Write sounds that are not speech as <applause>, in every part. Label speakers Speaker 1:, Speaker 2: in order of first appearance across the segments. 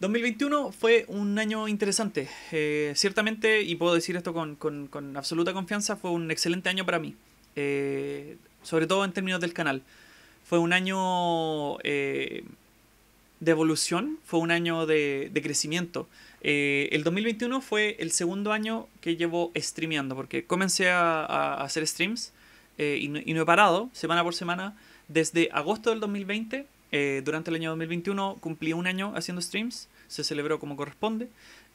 Speaker 1: 2021 fue un año interesante. Eh, ciertamente, y puedo decir esto con, con, con, absoluta confianza, fue un excelente año para mí. Eh, sobre todo en términos del canal. Fue un año eh, de evolución, fue un año de, de crecimiento. el 2021 fue el segundo año que llevo streameando, porque comencé a, a hacer streams y no, y no he parado semana por semana desde agosto del 2020 eh, durante el año 2021 cumplí un año haciendo streams, se celebró como corresponde,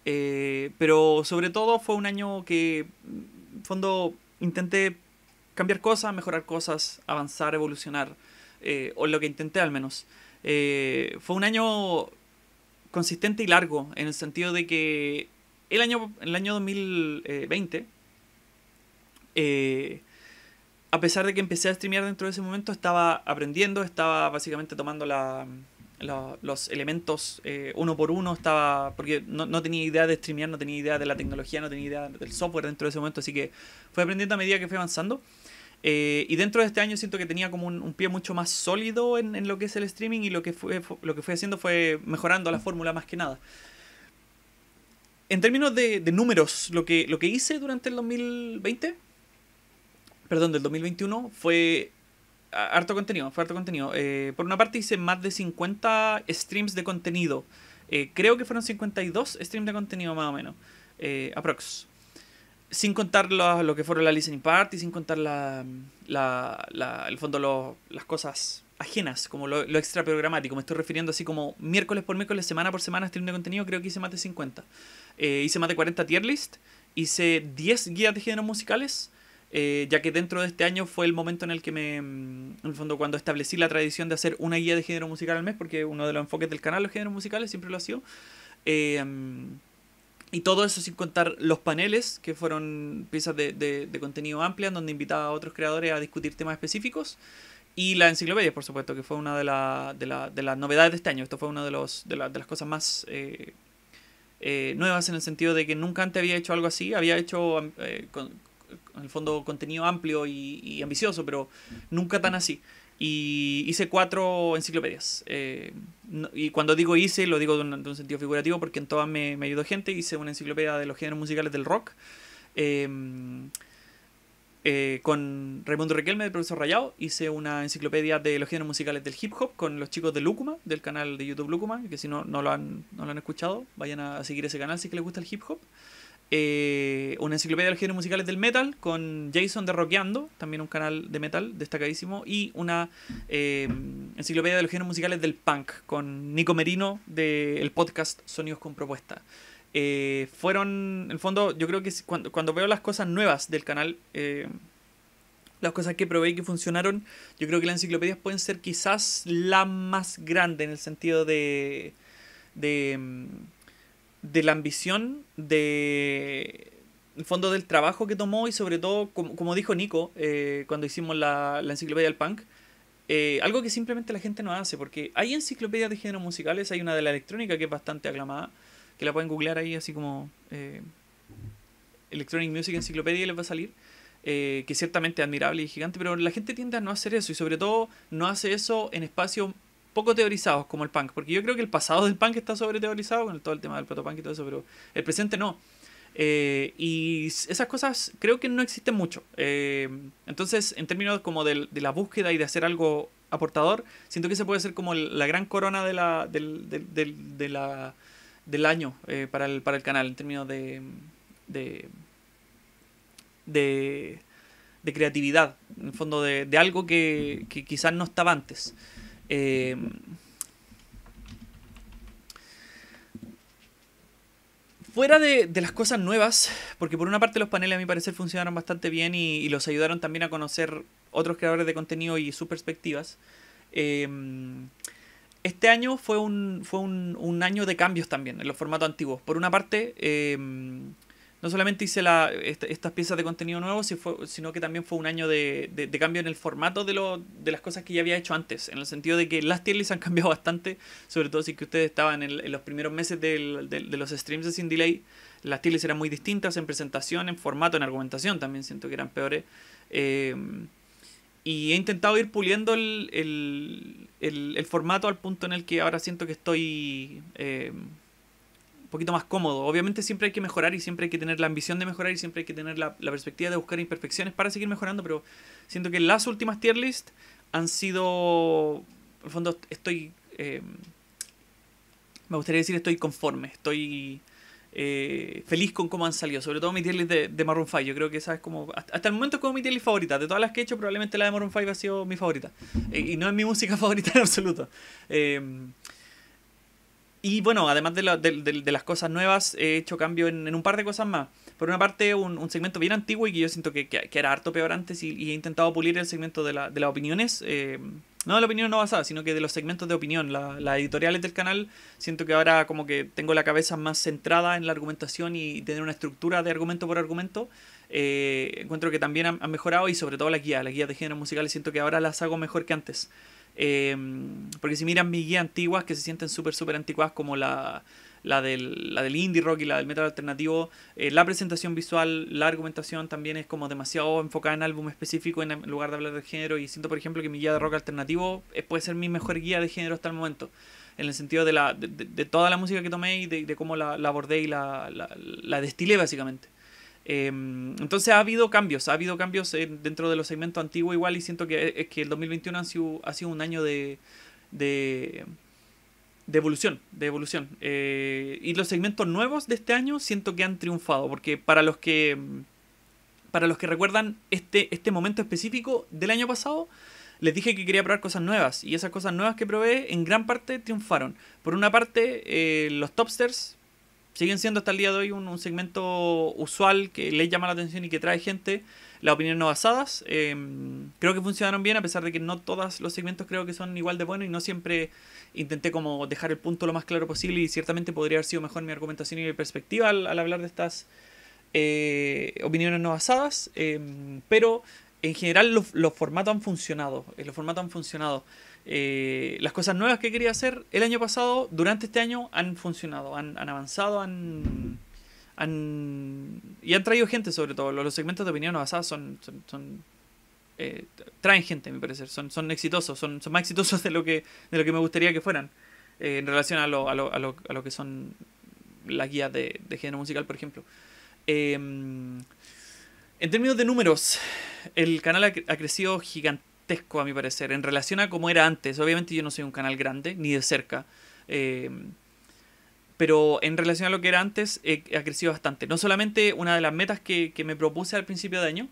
Speaker 1: eh, pero sobre todo fue un año que, en fondo, intenté cambiar cosas, mejorar cosas, avanzar, evolucionar, eh, o lo que intenté al menos. fue un año consistente y largo, en el sentido de que el año, el año 2020 a pesar de que empecé a streamear dentro de ese momento, estaba aprendiendo, estaba básicamente tomando la, los elementos eh, uno por uno, estaba porque no, no, tenía idea de streamear, no tenía idea de la tecnología, no tenía idea del software dentro de ese momento, así que fui aprendiendo a medida que fui avanzando. Eh, y dentro de este año siento que tenía como un, pie mucho más sólido en, en, lo que es el streaming y lo que, fue, lo que fui haciendo fue mejorando la fórmula más que nada. En términos de, de números, lo que, lo que hice durante el 2020 perdón, del 2021 fue harto contenido, fue harto contenido. Eh, por una parte hice más de 50 streams de contenido. Eh, creo que fueron 52 streams de contenido más o menos. Eh, aprox. Sin contar lo, lo, que fueron la listening party, sin contar la, la, el fondo, las cosas ajenas, como lo, lo, extra programático. Me estoy refiriendo así como miércoles por miércoles, semana por semana, stream de contenido. Creo que hice más de 50. Eh, hice más de 40 tier list. Hice 10 guías de géneros musicales. Eh, ya que dentro de este año fue el momento en el que me, mm, en el fondo, cuando establecí la tradición de hacer una guía de género musical al mes, porque uno de los enfoques del canal, los géneros musicales, siempre lo ha sido. Eh, y todo eso sin contar los paneles, que fueron piezas de, de, de, contenido amplia, donde invitaba a otros creadores a discutir temas específicos. Y la enciclopedia, por supuesto, que fue una de, la, de, la, de las novedades de este año. Esto fue una de, los, de, la, de las cosas más eh, nuevas en el sentido de que nunca antes había hecho algo así. Había hecho en el fondo contenido amplio y, ambicioso, pero nunca tan así. Y hice cuatro enciclopedias. Eh, y cuando digo hice, lo digo de un, sentido figurativo porque en todas me, me, ayudó gente. Hice una enciclopedia de los géneros musicales del rock. Eh, eh, con Raimundo Requelme, del profesor Rayado, hice una enciclopedia de los géneros musicales del hip hop con los chicos de Lucuma, del canal de YouTube Lucuma, que si no, no, lo, han, no lo han escuchado, vayan a seguir ese canal si es les gusta el hip hop. Eh, una enciclopedia de los géneros musicales del metal con Jason de también un canal de metal destacadísimo, y una eh, enciclopedia de los géneros musicales del punk con Nico Merino del de podcast Sonidos con Propuesta. Eh, fueron, en el fondo, yo creo que cuando, cuando veo las cosas nuevas del canal, eh, las cosas que probé y que funcionaron, yo creo que las enciclopedias pueden ser quizás la más grande en el sentido de, de de la ambición, de fondo del trabajo que tomó y sobre todo, como, como dijo Nico eh, cuando hicimos la, la, enciclopedia del punk, eh, algo que simplemente la gente no hace, porque hay enciclopedias de géneros musicales, hay una de la electrónica que es bastante aclamada, que la pueden googlear ahí así como eh, Electronic Music Encyclopedia y les va a salir. Eh, que ciertamente es admirable y gigante, pero la gente tiende a no hacer eso y sobre todo no hace eso en espacios poco teorizados como el punk, porque yo creo que el pasado del punk está sobre teorizado con todo el tema del protopunk y todo eso, pero el presente no. Eh, y esas cosas creo que no existen mucho. Eh, entonces, en términos como de, de, la búsqueda y de hacer algo aportador, siento que se puede ser como la gran corona de la, del, del, del, del año eh, para, el, canal, en términos de, creatividad, en el fondo de, algo que, quizás no estaba antes. Eh, fuera de, las cosas nuevas, porque por una parte los paneles a mi parecer funcionaron bastante bien y, los ayudaron también a conocer otros creadores de contenido y sus perspectivas. Eh, este año fue un, fue un, año de cambios también en los formatos antiguos. Por una parte, eh, no solamente hice esta, estas piezas de contenido nuevo, sino que también fue un año de, cambio en el formato de, las cosas que ya había hecho antes, en el sentido de que las tier han cambiado <laughs> bastante, sobre todo si que ustedes estaban en, los primeros meses de, los streams de Sin Delay, las tier eran muy distintas en presentación, en formato, en argumentación, también siento que eran peores. Eh, y he intentado ir puliendo el, formato al punto en el que ahora siento que estoy eh, poquito más cómodo. Obviamente siempre hay que mejorar y siempre hay que tener la ambición de mejorar y siempre hay que tener la, la perspectiva de buscar imperfecciones para seguir mejorando, pero siento que las últimas tier list han sido, en el fondo estoy, eh, me gustaría decir estoy conforme, estoy eh, feliz con cómo han salido, sobre todo mi tier list de, de Maroon 5, yo creo que esa es como, hasta el momento es como mi tier list favorita, de todas las que he hecho probablemente la de Maroon 5 ha sido mi favorita, eh, y no es mi música <laughs> favorita en absoluto. Y bueno, además de, la, de, de, las cosas nuevas, he hecho cambio en, en un par de cosas más por una parte, un, un, segmento bien antiguo y que yo siento que, que, que era harto peor antes y, y, he intentado pulir el segmento de, la, de las opiniones. Eh, no de la opinión no basada, sino que de los segmentos de opinión. Las la editoriales del canal, siento que ahora como que tengo la cabeza más centrada en la argumentación y tener una estructura de argumento por argumento. Eh, encuentro que también han, mejorado y sobre todo la guía, las guías de género musicales, siento que ahora las hago mejor que antes. Eh, porque si miran mis guías antiguas, que se sienten súper, súper antiguas, como la, la del, la del indie rock y la del metal alternativo, eh, la presentación visual, la argumentación también es como demasiado enfocada en álbum específico en lugar de hablar de género y siento por ejemplo que mi guía de rock alternativo eh, puede ser mi mejor guía de género hasta el momento en el sentido de, la, de, toda la música que tomé y de, de cómo la, la, abordé y la, la, la destilé básicamente. Eh, entonces ha habido cambios, ha habido cambios dentro de los segmentos antiguos igual y siento que, es que el 2021 ha sido, ha sido un año de, de, de evolución, de evolución. Eh, y los segmentos nuevos de este año siento que han triunfado, porque para los que para los que recuerdan este, este momento específico del año pasado, les dije que quería probar cosas nuevas, y esas cosas nuevas que probé en gran parte triunfaron. Por una parte, eh, los topsters siguen siendo hasta el día de hoy un, un, segmento usual que les llama la atención y que trae gente. Las opiniones no basadas, eh, creo que funcionaron bien, a pesar de que no todos los segmentos creo que son igual de buenos y no siempre intenté como dejar el punto lo más claro posible y ciertamente podría haber sido mejor mi argumentación y mi perspectiva al, al hablar de estas eh, opiniones no basadas, eh, pero en general los, los, formatos han funcionado, eh, los formatos han funcionado. Eh, las cosas nuevas que quería hacer el año pasado, durante este año, han funcionado, han, avanzado, han, y han traído gente sobre todo. Los, segmentos de opinión basadas son, son, eh, traen gente, a mi parecer. Son, son exitosos, son, son más exitosos de lo que, de lo que me gustaría que fueran eh, en relación a lo, a, lo, a, lo, a lo que son las guías de, género musical, por ejemplo. Eh, en términos de números, el canal ha, ha, crecido a mi parecer, en relación a cómo era antes. Obviamente yo no soy un canal grande, ni de cerca. Eh, pero en relación a lo que era antes, ha crecido bastante. No solamente una de las metas que, que me propuse al principio de año,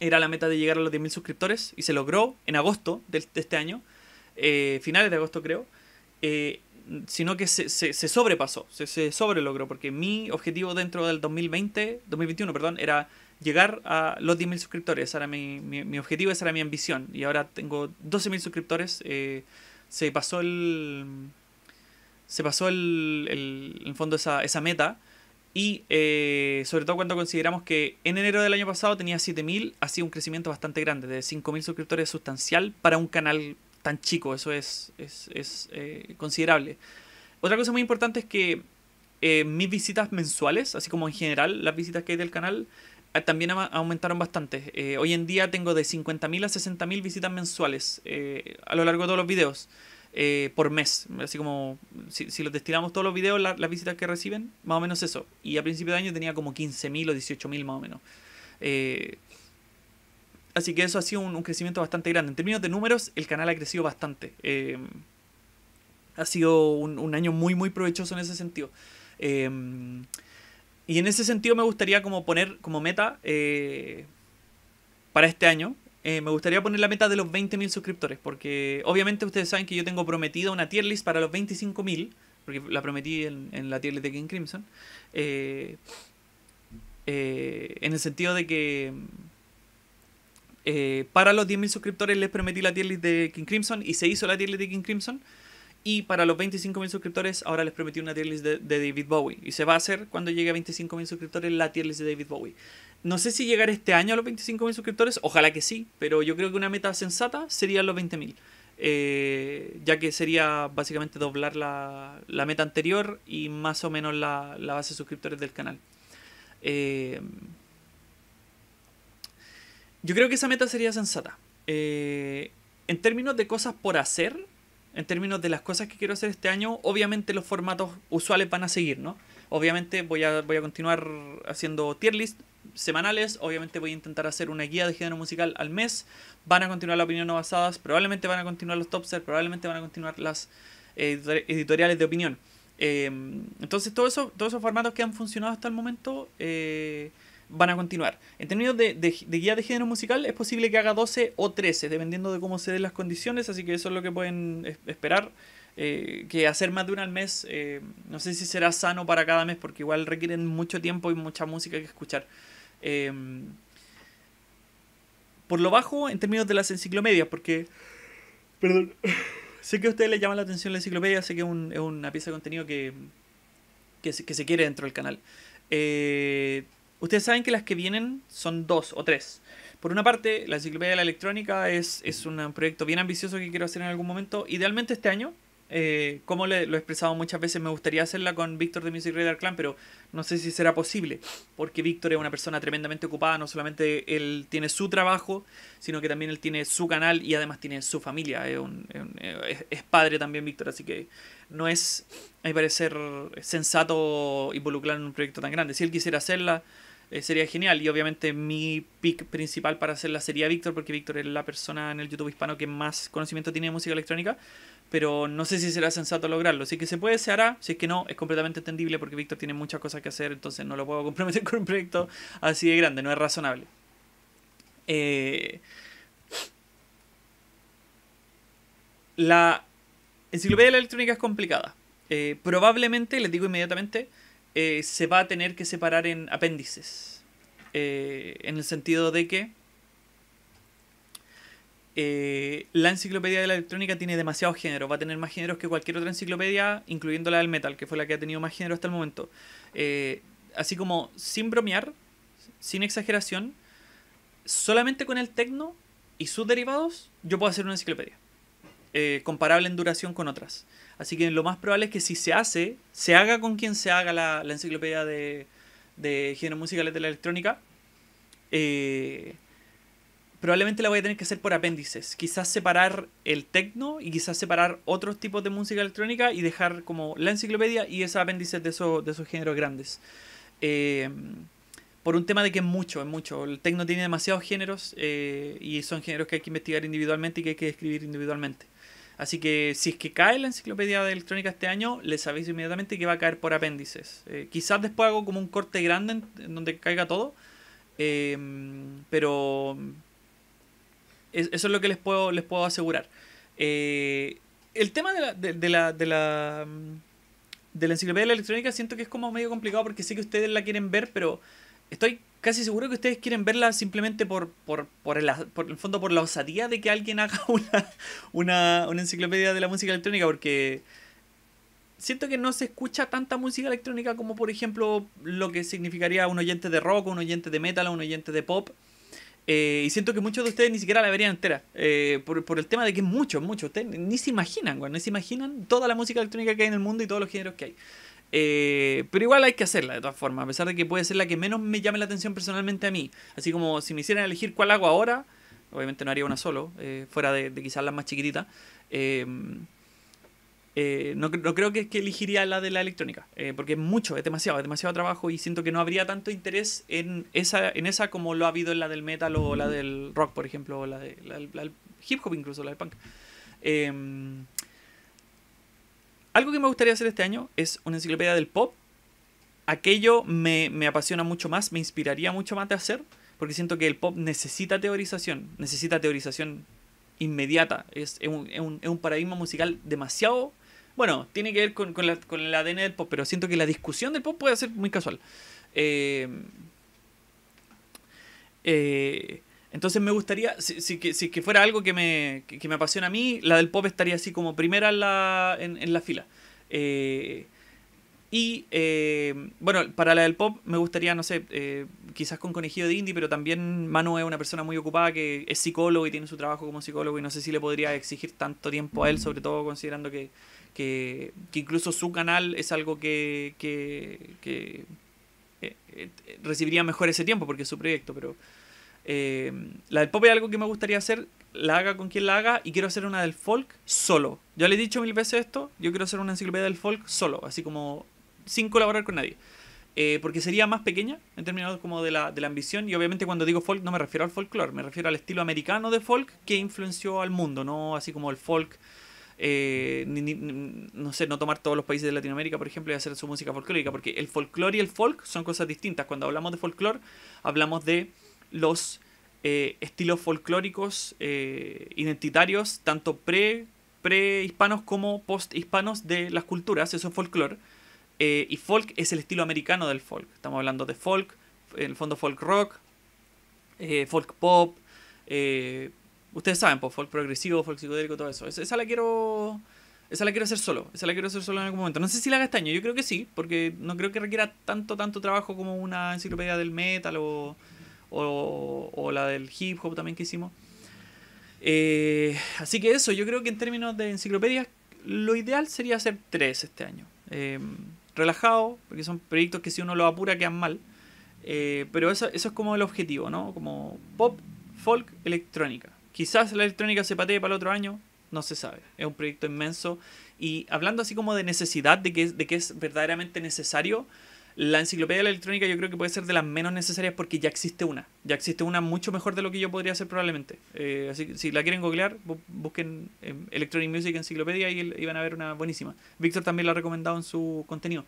Speaker 1: era la meta de llegar a los 10.000 suscriptores y se logró en agosto de, de este año, eh, finales de agosto creo, eh, sino que se, se, sobrepasó, se, se sobre logró, porque mi objetivo dentro del 2020, 2021, perdón, era llegar a los 10.000 suscriptores, era mi, mi, mi, objetivo, esa era mi ambición, y ahora tengo 12.000 suscriptores, eh, se pasó el... Se pasó el, el, en fondo esa, esa meta, y eh, sobre todo cuando consideramos que en enero del año pasado tenía 7.000, ha sido un crecimiento bastante grande, de 5.000 suscriptores sustancial para un canal tan chico, eso es, es, es eh, considerable. Otra cosa muy importante es que eh, mis visitas mensuales, así como en general las visitas que hay del canal, eh, también aumentaron bastante. Eh, hoy en día tengo de 50.000 a 60.000 visitas mensuales a lo largo de todos los videos. Eh, por mes. Así como si, si los destinamos todos los videos, la, las visitas que reciben, más o menos eso. Y a principio de año tenía como 15.000 o 18.000 más o menos. Así que eso ha sido un, crecimiento bastante grande. En términos de números, el canal ha crecido bastante. Eh, ha sido un, año muy, muy provechoso en ese sentido. Eh, y en ese sentido me gustaría como poner como meta eh, para este año eh, me gustaría poner la meta de los 20.000 suscriptores, porque obviamente ustedes saben que yo tengo prometida una tier list para los 25.000, porque la prometí en, en, la tier list de King Crimson, eh, en el sentido de que eh, para los 10.000 suscriptores les prometí la tier list de King Crimson y se hizo la tier list de King Crimson. Y para los 25.000 suscriptores, ahora les prometí una tier list de, David Bowie. Y se va a hacer cuando llegue a 25.000 suscriptores la tier list de David Bowie. No sé si llegar este año a los 25.000 suscriptores, ojalá que sí, pero yo creo que una meta sensata sería los 20.000. Eh, ya que sería básicamente doblar la, la, meta anterior y más o menos la, la base de suscriptores del canal. Eh, yo creo que esa meta sería sensata. Eh, en términos de cosas por hacer, en términos de las cosas que quiero hacer este año, obviamente los formatos usuales van a seguir, ¿no? Obviamente voy a, voy a continuar haciendo tier list semanales, obviamente voy a intentar hacer una guía de género musical al mes, van a continuar las opiniones basadas, probablemente van a continuar los top probablemente van a continuar las editoriales de opinión. Em, entonces todo eso, todos esos formatos que han funcionado hasta el momento eh, van a continuar. En términos de, de, guía de género musical, es posible que haga 12 o 13, dependiendo de cómo se den las condiciones, así que eso es lo que pueden esperar. Eh, que hacer más de una al mes, eh, no sé si será sano para cada mes, porque igual requieren mucho tiempo y mucha música que escuchar. Em, por lo bajo, en términos de las enciclopedias, porque... Perdón. Sé que a ustedes les llama la atención la enciclopedia, sé que es, una pieza de contenido que, que, se, que se quiere dentro del canal. Eh, Ustedes saben que las que vienen son dos o tres. Por una parte, la enciclopedia de la electrónica es, es un proyecto bien ambicioso que quiero hacer en algún momento. Idealmente este año, eh, como le, lo he expresado muchas veces, me gustaría hacerla con Víctor de Music Radar Clan, pero no sé si será posible, porque Víctor es una persona tremendamente ocupada, no solamente él tiene su trabajo, sino que también él tiene su canal y además tiene su familia, es, es, padre también Víctor, así que no es, a mi parecer, sensato involucrar en un proyecto tan grande. Si él quisiera hacerla, eh, sería genial. Y obviamente mi pick principal para hacerla sería Víctor, porque Víctor es la persona en el YouTube hispano que más conocimiento tiene de música electrónica. Pero no sé si será sensato lograrlo. Si que se puede, se hará. Si es que no, es completamente entendible porque Víctor tiene muchas cosas que hacer, entonces no lo puedo comprometer <laughs> con un proyecto así de grande, no es razonable. Eh, la enciclopedia de la electrónica es complicada. Eh, probablemente, les digo inmediatamente, eh, se va a tener que separar en apéndices. Eh, en el sentido de que eh, la enciclopedia de la electrónica tiene demasiados géneros. Va a tener más géneros que cualquier otra enciclopedia, incluyendo la del metal, que fue la que ha tenido más género hasta el momento. así como, sin bromear, sin exageración, solamente con el tecno y sus derivados, yo puedo hacer una enciclopedia. comparable en duración con otras. Así que lo más probable es que si se hace, se haga con quien se haga la, enciclopedia de, de géneros musicales de la electrónica. Eh, probablemente la voy a tener que hacer por apéndices. Quizás separar el tecno y quizás separar otros tipos de música electrónica y dejar como la enciclopedia y esos apéndices de, esos, de géneros grandes. Eh, por un tema de que es mucho, es mucho. El tecno tiene demasiados géneros eh, y son géneros que hay que investigar individualmente y que hay que escribir individualmente. Así que si es que cae la enciclopedia de electrónica este año, les aviso inmediatamente que va a caer por apéndices. Eh, quizás después hago como un corte grande en, donde caiga todo. Em, pero eso es lo que les puedo, les puedo asegurar. Eh, el tema de la, de, la, de, la, de la enciclopedia de la electrónica siento que es como medio complicado porque sé que ustedes la quieren ver, pero estoy casi seguro que ustedes quieren verla simplemente por, por, por, el, por el fondo, por la osadía de que alguien haga <laughs> una, una, una enciclopedia de la música electrónica, porque siento que no se escucha tanta música electrónica como, por ejemplo, lo que significaría un oyente de rock, un oyente de metal, un oyente de pop. Eh, y siento que muchos de ustedes ni siquiera la verían entera. Eh, por, por, el tema de que es mucho, mucho. Ustedes ni se imaginan, güey. Ni se imaginan toda la música electrónica que hay en el mundo y todos los géneros que hay. Eh, pero igual hay que hacerla de todas formas, a pesar de que puede ser la que menos me llame la atención personalmente a mí. Así como si me hicieran elegir cuál hago ahora, obviamente no haría una solo, eh, fuera de, quizás las más chiquititas. Em, eh, no, creo que, que, elegiría la de la electrónica, porque es mucho, es demasiado, es demasiado trabajo y siento que no habría tanto interés en esa, en esa como lo ha habido en la del metal o la del rock, por ejemplo, o la, de, la, del hip hop incluso, la del punk. Em, algo que me gustaría hacer este año es una enciclopedia del pop. Aquello me, apasiona mucho más, me inspiraría mucho más de hacer, porque siento que el pop necesita teorización, necesita teorización inmediata. Es, un, paradigma musical demasiado... Bueno, tiene que ver con, con, el ADN del pop, pero siento que la discusión del pop puede ser muy casual. Eh, eh, entonces me gustaría, si, que, si que fuera algo que me, que, me apasiona a mí, la del pop estaría así como primera en la, en, la fila. Eh, y eh, bueno, para la del pop me gustaría, no sé, eh, quizás con Conejillo de Indie, pero también Manu es una persona muy ocupada que es psicólogo y tiene su trabajo como psicólogo y no sé si le podría exigir tanto tiempo a él, sobre todo considerando que, que, incluso su canal es algo que, que, que recibiría mejor ese tiempo porque es su proyecto, pero Eh, la del pop es algo que me gustaría hacer, la haga con quien la haga, y quiero hacer una del folk solo. Ya le he dicho mil veces esto, yo quiero hacer una enciclopedia del folk solo, así como sin colaborar con nadie. Eh, porque sería más pequeña en términos como de la, de la ambición y obviamente cuando digo folk no me refiero al folklore, me refiero al estilo americano de folk que influenció al mundo, no así como el folk eh, no sé, no tomar todos los países de Latinoamérica, por ejemplo, y hacer su música folclórica, porque el folclore y el folk son cosas distintas. Cuando hablamos de folclore, hablamos de los eh, estilos folclóricos eh, identitarios, tanto pre prehispanos como post-hispanos de las culturas, eso es folclore. y folk es el estilo americano del folk. Estamos hablando de folk, en el fondo folk rock, folk pop, Ustedes saben, pues, folk progresivo, folk psicodélico, todo eso. Esa, la quiero. Esa la quiero hacer solo. Esa la quiero hacer solo en algún momento. No sé si la haga este año. Yo creo que sí, porque no creo que requiera tanto, tanto trabajo como una enciclopedia del metal o, o, la del hip hop también que hicimos. Eh, así que eso, yo creo que en términos de enciclopedias, lo ideal sería hacer tres este año. Eh, relajado, porque son proyectos que si uno lo apura quedan mal. Eh, pero eso, eso es como el objetivo, ¿no? Como pop, folk, electrónica. Quizás la electrónica se patee para el otro año, no se sabe. Es un proyecto inmenso. Y hablando así como de necesidad, de que, de que es verdaderamente necesario, la enciclopedia de la electrónica yo creo que puede ser de las menos necesarias porque ya existe una. Ya existe una mucho mejor de lo que yo podría hacer probablemente. Eh, así que si la quieren googlear, busquen Electronic Music Enciclopedia y, van a ver una buenísima. Víctor también la ha recomendado en su contenido.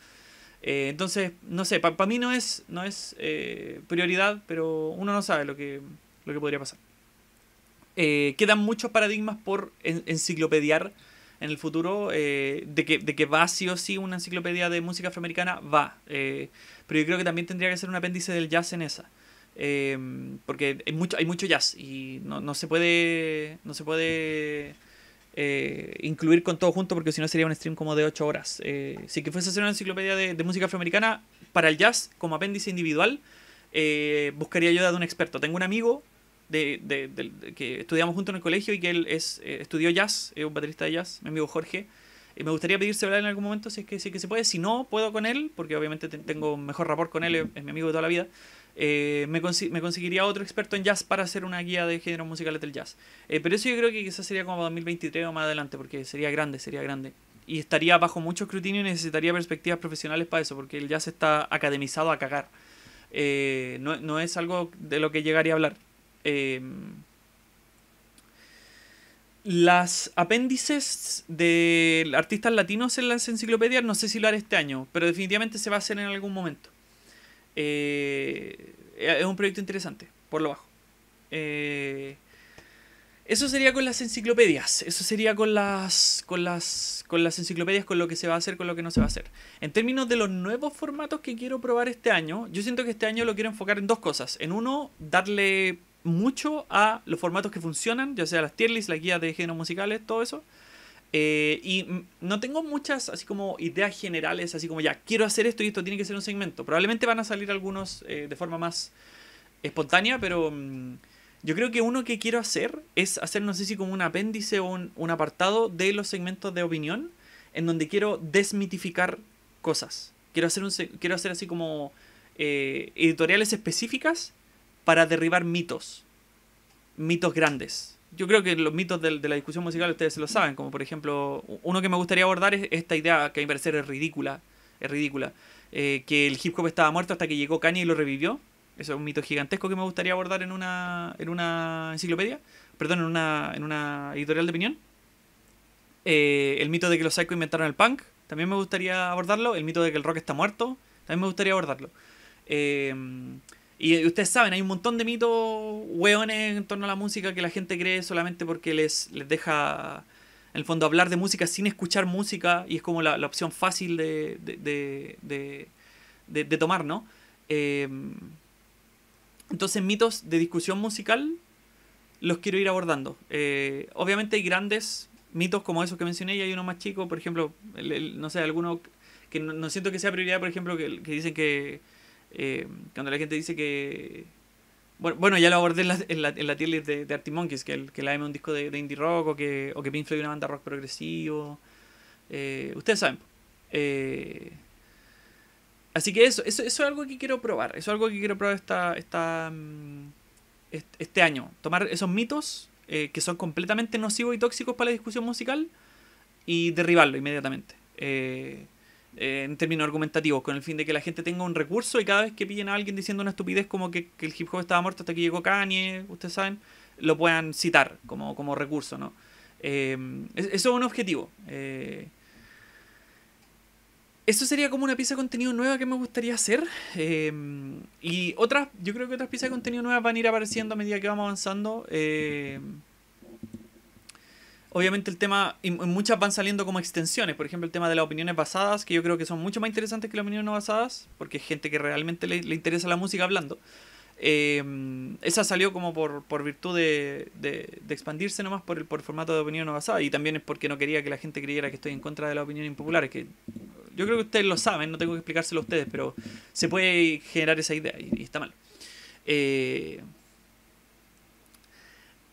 Speaker 1: Eh, entonces, no sé, para mí no es, no es eh, prioridad, pero uno no sabe lo que, lo que podría pasar. Eh, quedan muchos paradigmas por enciclopediar en el futuro. Eh, de, que, de que va sí o sí una enciclopedia de música afroamericana, va. Eh, pero yo creo que también tendría que ser un apéndice del jazz en esa. porque hay mucho, hay mucho jazz y no, no se puede. No se puede. incluir con todo junto porque si no sería un stream como de 8 horas. si que fuese a hacer una enciclopedia de, de, música afroamericana para el jazz como apéndice individual, buscaría ayuda de un experto. Tengo un amigo de, de, que estudiamos juntos en el colegio y que él es, eh, estudió jazz, es un baterista de jazz, mi amigo Jorge. Y me gustaría pedirse hablar en algún momento si es, que, si que se puede. Si no, puedo con él, porque obviamente tengo mejor rapport con él, es, mi amigo de toda la vida. Eh, me, me, conseguiría otro experto en jazz para hacer una guía de géneros musicales del jazz. Eh, pero eso yo creo que quizás sería como 2023 o más adelante, porque sería grande, sería grande. Y estaría bajo mucho escrutinio y necesitaría perspectivas profesionales para eso, porque el jazz está academizado a cagar. no, no es algo de lo que llegaría a hablar. Em, las apéndices de artistas latinos en las enciclopedias, no sé si lo haré este año, pero definitivamente se va a hacer en algún momento. Eh, es un proyecto interesante, por lo bajo. Eh, eso sería con las enciclopedias. Eso sería con las, con las, con las enciclopedias, con lo que se va a hacer, con lo que no se va a hacer. En términos de los nuevos formatos que quiero probar este año, yo siento que este año lo quiero enfocar en dos cosas. En uno, darle mucho a los formatos que funcionan, ya sea las tier lists, la guía de géneros musicales, todo eso. Eh, y no tengo muchas así como ideas generales, así como ya quiero hacer esto y esto tiene que ser un segmento. Probablemente van a salir algunos eh, de forma más espontánea, pero mm, yo creo que uno que quiero hacer es hacer, no sé si como un apéndice o un, apartado de los segmentos de opinión, en donde quiero desmitificar cosas. Quiero hacer, un, quiero hacer así como eh, editoriales específicas para derribar mitos. Mitos grandes. Yo creo que los mitos de, la discusión musical ustedes se lo saben, como por ejemplo, uno que me gustaría abordar es esta idea que a mi parecer es ridícula, es ridícula, eh, que el hip hop estaba muerto hasta que llegó Kanye y lo revivió. Eso es un mito gigantesco que me gustaría abordar en una, en una enciclopedia, perdón, en una, en una editorial de opinión. Eh, el mito de que los psycho inventaron el punk, también me gustaría abordarlo. El mito de que el rock está muerto, también me gustaría abordarlo. Eh, y ustedes saben, hay un montón de mitos hueones en torno a la música que la gente cree solamente porque les, les deja, en el fondo, hablar de música sin escuchar música y es como la, opción fácil de, de, tomar, ¿no? Em, entonces, mitos de discusión musical los quiero ir abordando. Eh, obviamente hay grandes mitos como esos que mencioné y hay uno más chico, por ejemplo, no sé, alguno que no, siento que sea prioridad, por ejemplo, que, que dicen que eh, cuando la gente dice que... Bueno, bueno ya lo abordé en la, en la, en la tier list de, de Arctic Monkeys, que, el, que la M un disco de, indie rock o que, o que Pink Floyd una banda rock progresivo. Eh, ustedes saben. Eh, así que eso, eso, eso es algo que quiero probar. Eso es algo que quiero probar esta, esta, mm, este año. Tomar esos mitos que son completamente nocivos y tóxicos para la discusión musical y derribarlo inmediatamente. Eh, en términos argumentativos, con el fin de que la gente tenga un recurso y cada vez que pillen a alguien diciendo una estupidez como que, el hip hop estaba muerto hasta que llegó Kanye, ustedes saben, lo puedan citar como, como recurso, ¿no? eso es un objetivo. Eso sería como una pieza de contenido nueva que me gustaría hacer. Em, y otras, yo creo que otras piezas de contenido nuevas van a ir apareciendo a medida que vamos avanzando. Em, obviamente el tema, y muchas van saliendo como extensiones. Por ejemplo, el tema de las opiniones basadas, que yo creo que son mucho más interesantes que las opiniones no basadas, porque hay gente que realmente le, le interesa la música hablando. Eh, esa salió como por, por virtud de, de, expandirse nomás por el, por formato de opinión no basada y también es porque no quería que la gente creyera que estoy en contra de la opinión impopular. Que yo creo que ustedes lo saben, no tengo que explicárselo a ustedes, pero se puede generar esa idea y, está mal. Eh,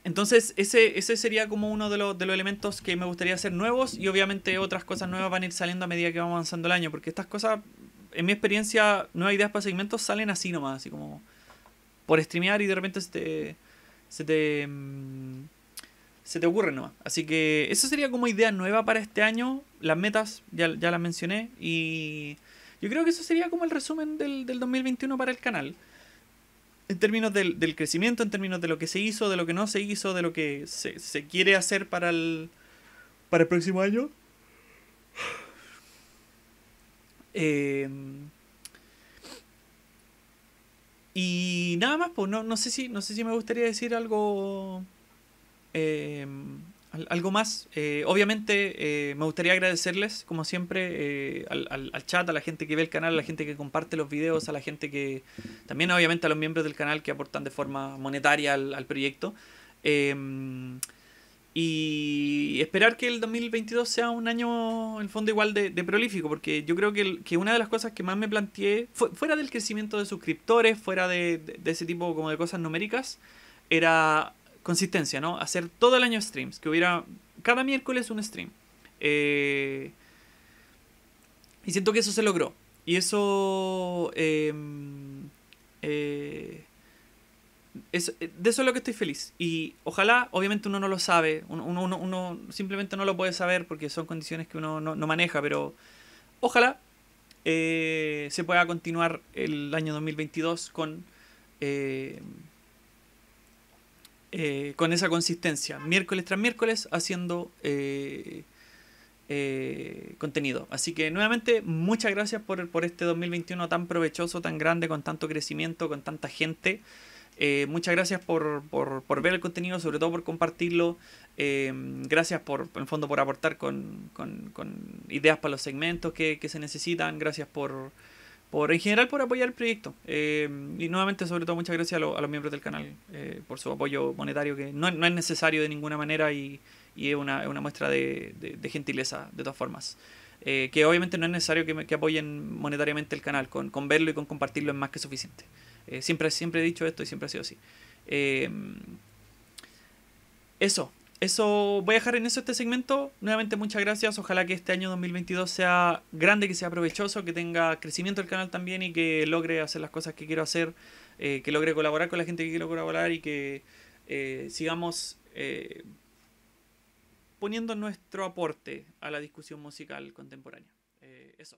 Speaker 1: entonces, ese, ese sería como uno de los, de los elementos que me gustaría hacer nuevos y obviamente otras cosas nuevas van a ir saliendo a medida que vamos avanzando el año, porque estas cosas, en mi experiencia, nuevas ideas para segmentos salen así nomás, así como por streamear y de repente se te, se te, mm, se nomás. Así que eso sería como idea nueva para este año. Las metas ya, ya las mencioné y yo creo que eso sería como el resumen del, del 2021 para el canal. En términos del, del, crecimiento, en términos de lo que se hizo, de lo que no se hizo, de lo que se, se quiere hacer para el, para el próximo año. <sighs> Eh, y nada más, pues no, no, sé si, no sé si me gustaría decir algo. Eh, algo más. Eh, obviamente, eh, me gustaría agradecerles, como siempre, al, al, chat, a la gente que ve el canal, a la gente que comparte los videos, a la gente que. También, obviamente, a los miembros del canal que aportan de forma monetaria al, proyecto. Y esperar que el 2022 sea un año, en el fondo, igual de, prolífico, porque yo creo que, que, una de las cosas que más me planteé, fuera del crecimiento de suscriptores, fuera de, de, ese tipo como de cosas numéricas, era consistencia, ¿no? Hacer todo el año streams, que hubiera cada miércoles un stream. Eh, y siento que eso se logró. Y eso... Em, eh, es, eh, de eso es lo que estoy feliz. Y ojalá, obviamente uno no lo sabe, uno, simplemente no lo puede saber porque son condiciones que uno no, maneja, pero ojalá eh, se pueda continuar el año 2022 con, con esa consistencia, miércoles tras miércoles haciendo contenido. Así que nuevamente, muchas gracias por, por este 2021 tan provechoso, tan grande, con tanto crecimiento, con tanta gente. Eh, muchas gracias por, por, ver el contenido, sobre todo por compartirlo. Eh, gracias por, en el fondo, por aportar con, con, con ideas para los segmentos que, que, se necesitan. Gracias por, por, en general, por apoyar el proyecto. Eh, y nuevamente, sobre todo, muchas gracias a, a los miembros del canal por su apoyo monetario, que no, no, es necesario de ninguna manera y, y es una, una muestra de, de, gentileza, de todas formas. que obviamente no es necesario que, que apoyen monetariamente el canal, con, con verlo y con compartirlo es más que suficiente. Eh, siempre, siempre he dicho esto y siempre ha sido así. Eh, eso, eso, voy a dejar en eso este segmento. Nuevamente muchas gracias. Ojalá que este año 2022 sea grande, que sea provechoso, que tenga crecimiento el canal también y que logre hacer las cosas que quiero hacer, eh, que logre colaborar con la gente que quiero colaborar y que sigamos poniendo nuestro aporte a la discusión musical contemporánea. eso.